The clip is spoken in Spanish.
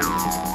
Bye.